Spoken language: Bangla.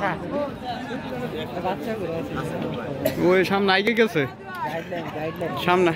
হ্যাঁ। ওই সামনে আগে গেছে। সামনে।